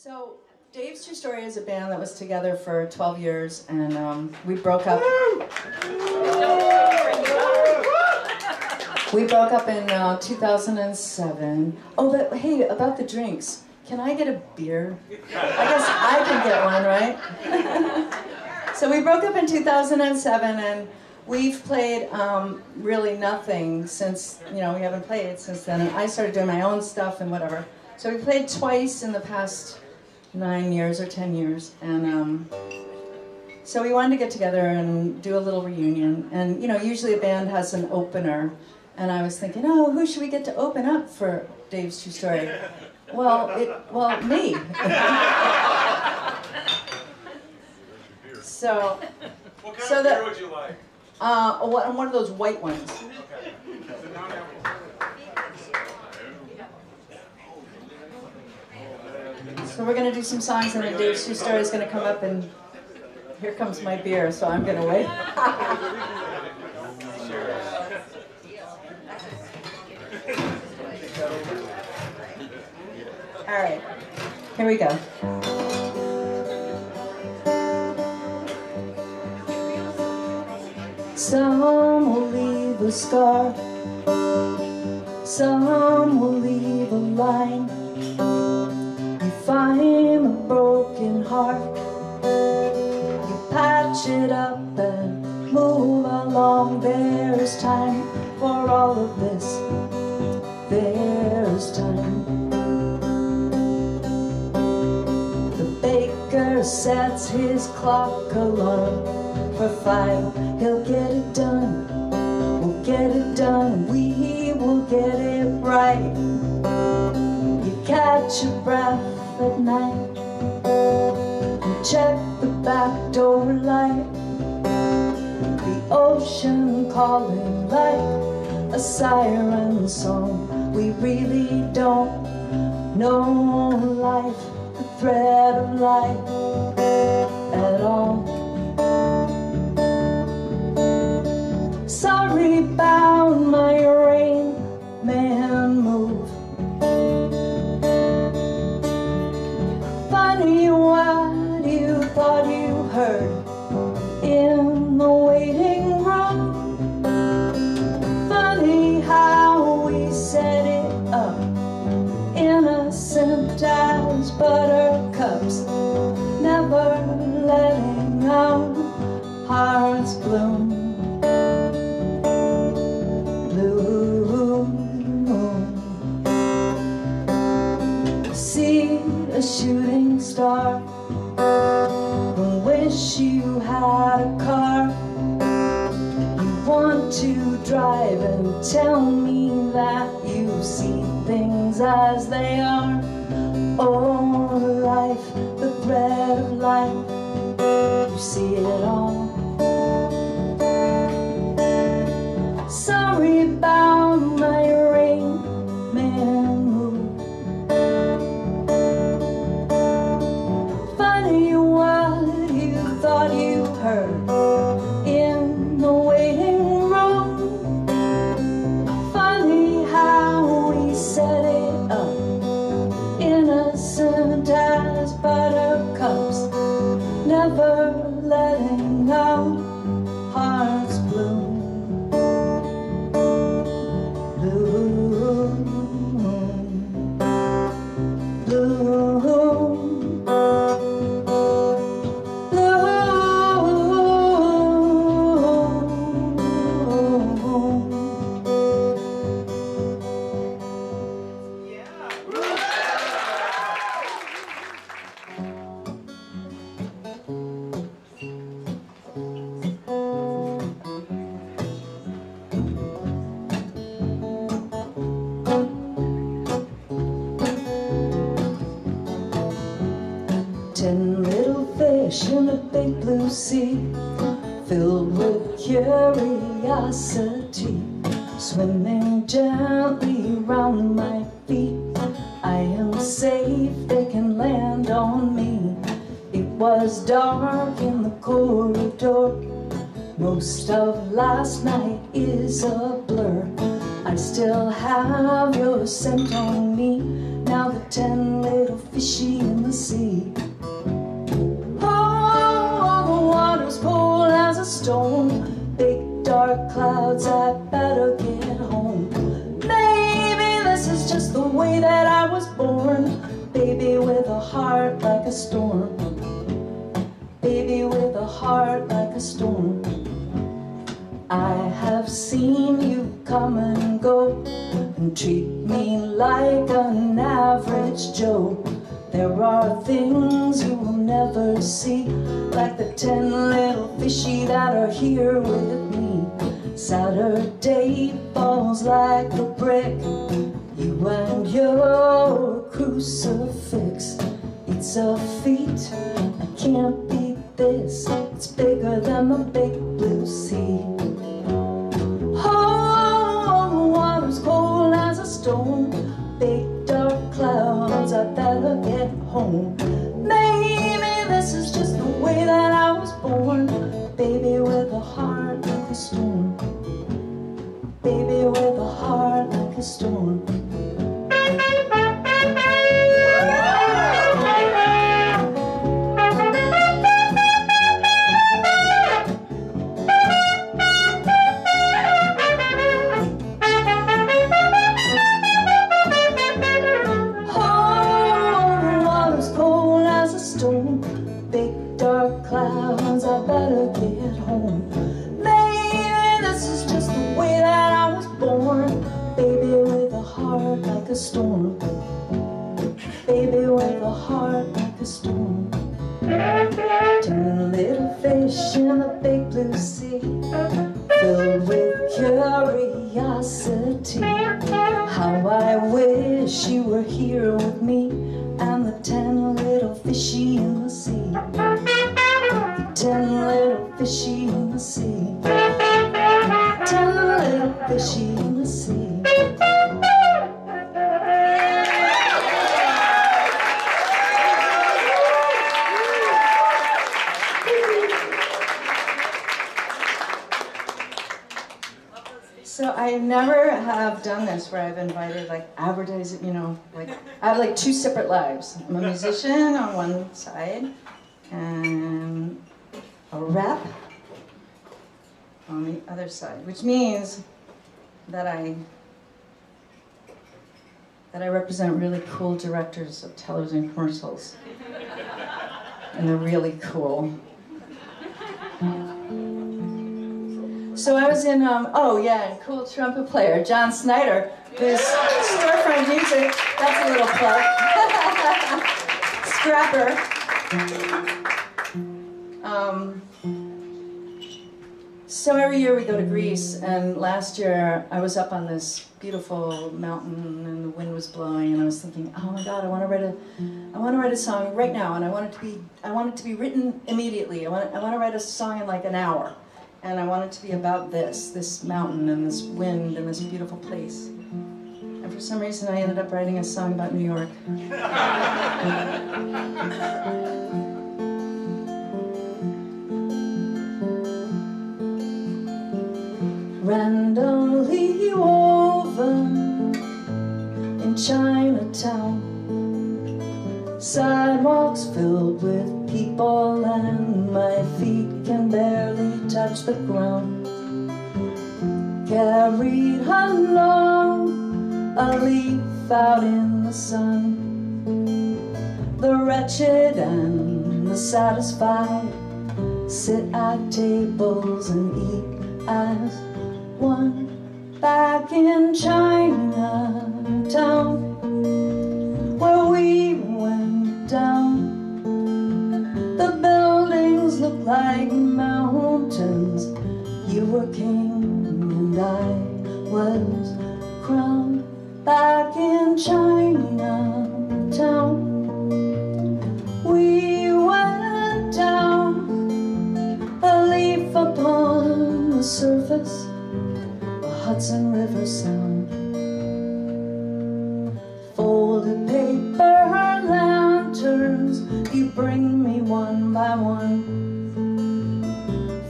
So, Dave's True Story is a band that was together for 12 years, and um, we broke up. We broke up in uh, 2007. Oh, but hey, about the drinks. Can I get a beer? I guess I can get one, right? so we broke up in 2007, and we've played um, really nothing since, you know, we haven't played since then. I started doing my own stuff and whatever. So we played twice in the past nine years or ten years, and um, so we wanted to get together and do a little reunion. And you know, usually a band has an opener, and I was thinking, oh, who should we get to open up for Dave's True Story? Well, it well me. so, What kind So of that- beer would you like? uh, one of those white ones. Okay. So now now- So we're gonna do some songs, and then Dave's True Story is gonna come up, and here comes my beer. So I'm gonna wait. All right, here we go. Some will leave a scar, some will leave a line. Heart, you patch it up and move along. There's time for all of this, there's time. The baker sets his clock alarm for five. He'll get it done. We'll get it done. We will get it right. You catch your breath at night check the back door light. The ocean calling like a siren song. We really don't know life, the thread of life at all. Sorry about my a shooting star. And wish you had a car. You want to drive and tell me that you see things as they are. Oh life the thread of life. You see it all fish in a big blue sea Filled with curiosity Swimming gently around my feet I am safe, they can land on me It was dark in the corridor Most of last night is a blur I still have your scent on me. Now the ten little fishy in the sea. Clouds, I better get home. Maybe this is just the way that I was born. Baby with a heart like a storm. Baby with a heart like a storm. I have seen you come and go and treat me like an average Joe. There are things you will never see, like the ten little fishy that are here with me. Saturday falls like a brick, you and your crucifix. It's a feat, I can't beat this. It's bigger than the big blue sea. Oh, the water's cold as a stone. Big dark clouds, I better get home. Maybe this is just the way that I was born. Baby with a heart like a storm. Big dark clouds, I better get home. Maybe this is just the way that I was born. Baby with a heart like a storm. Baby with a heart like a storm. Ten little fish in the big blue sea, filled with curiosity. How I wish you were here with me ten little fishy in the sea. Ten little fishy never have done this where I've invited like advertising, you know, like I have like two separate lives. I'm a musician on one side and a rep on the other side, which means that I that I represent really cool directors of television commercials. And they're really cool. So I was in, um, oh yeah, and cool trumpet player, John Snyder, who's storefront music, that's a little plug. Scrapper. Um, so every year we go to Greece, and last year I was up on this beautiful mountain, and the wind was blowing, and I was thinking, oh my God, I want to write a, I want to write a song right now, and I want it to be, I want it to be written immediately. I want, I want to write a song in like an hour and I want it to be about this, this mountain and this wind and this beautiful place. And for some reason I ended up writing a song about New York. Randomly woven in Chinatown Sidewalks filled touch the ground. Carried along a leaf out in the sun. The wretched and the satisfied sit at tables and eat as one. Back in Chinatown the surface the Hudson River Sound. Folded paper lanterns, you bring me one by one.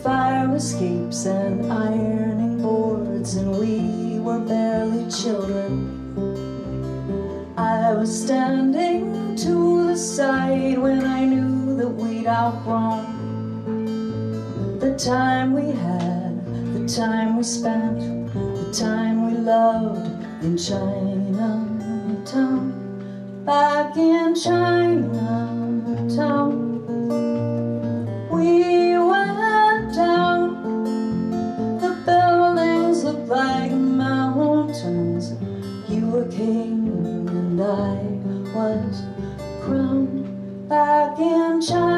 Fire escapes and ironing boards, and we were barely children. I was standing to the side when I knew that we'd outgrown the time we had the time we spent, the time we loved in Chinatown. Back in Chinatown, we went down. The buildings looked like mountains. You were king and I was crowned. Back in Chinatown,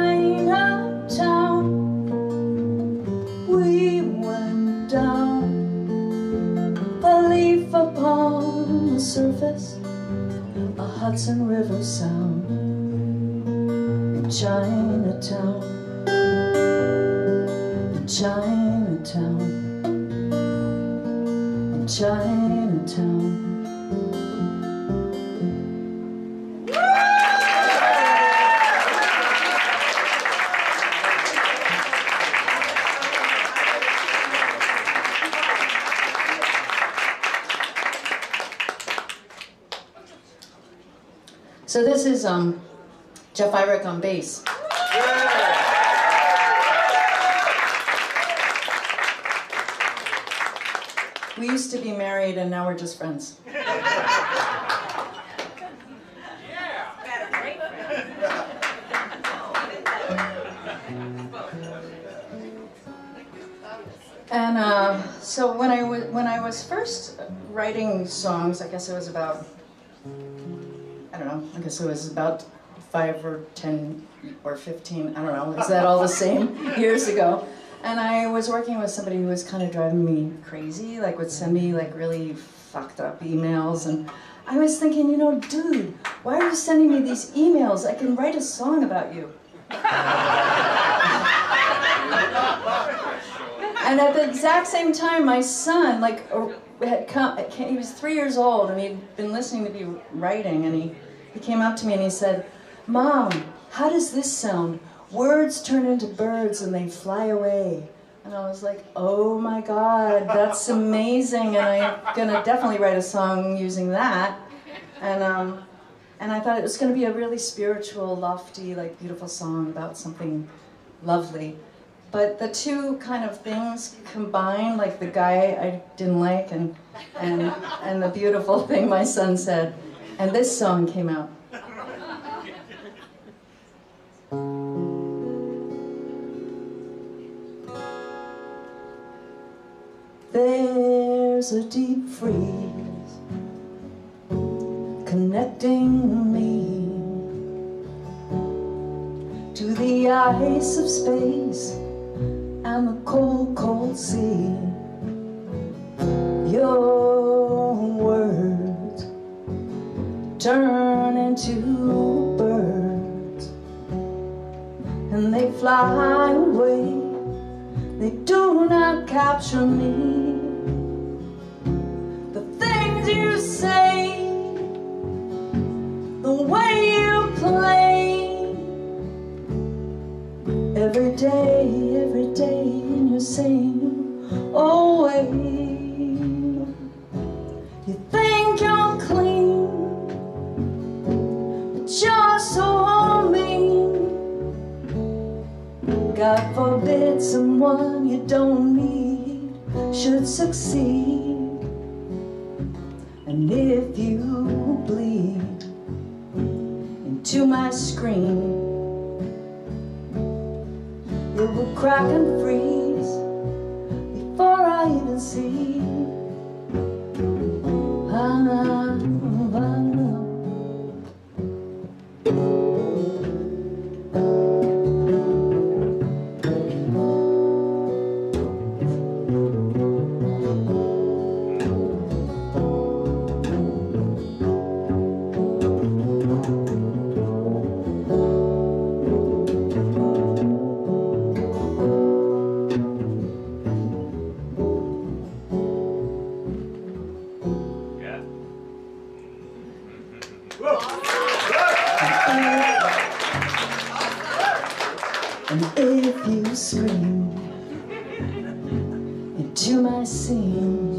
the surface, a Hudson River sound in Chinatown. In Chinatown. In Chinatown. So this is um, Jeff Eyrich on bass. We used to be married and now we're just friends. And uh, so when I was when I was first writing songs, I guess it was about I don't know. I guess it was about five or ten or fifteen. I don't know. Is that all the same? Years ago. And I was working with somebody who was kind of driving me crazy. Like would send me like really fucked up emails, and I was thinking, you know, dude, why are you sending me these emails? I can write a song about you. And at the exact same time, my son, like, uh, had come, he was three years old and he'd been listening to me writing and he, he came up to me and he said, Mom, how does this sound? Words turn into birds and they fly away. And I was like, oh my God, that's amazing. And I'm gonna definitely write a song using that. And, um, and I thought it was gonna be a really spiritual, lofty, like beautiful song about something lovely. But the two kind of things combined, like the guy I didn't like and, and, and the beautiful thing my son said, and this song came out. There's a deep freeze connecting me to the ice of space and the cold, cold sea. Turn into birds and they fly away. They do not capture me. The things you say, the way you play. Every day, every day your same old God forbid someone you don't need should succeed. And if you bleed into my screen, it will crack and freeze And if you scream into my scene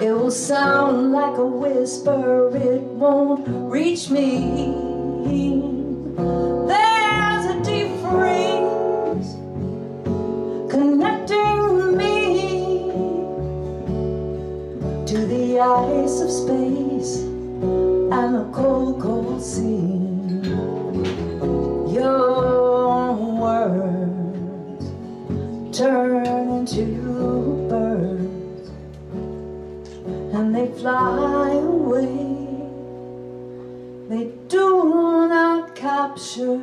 It will sound like a whisper, it won't reach me. cold, cold sea. Your words turn into birds, and they fly away. They do not capture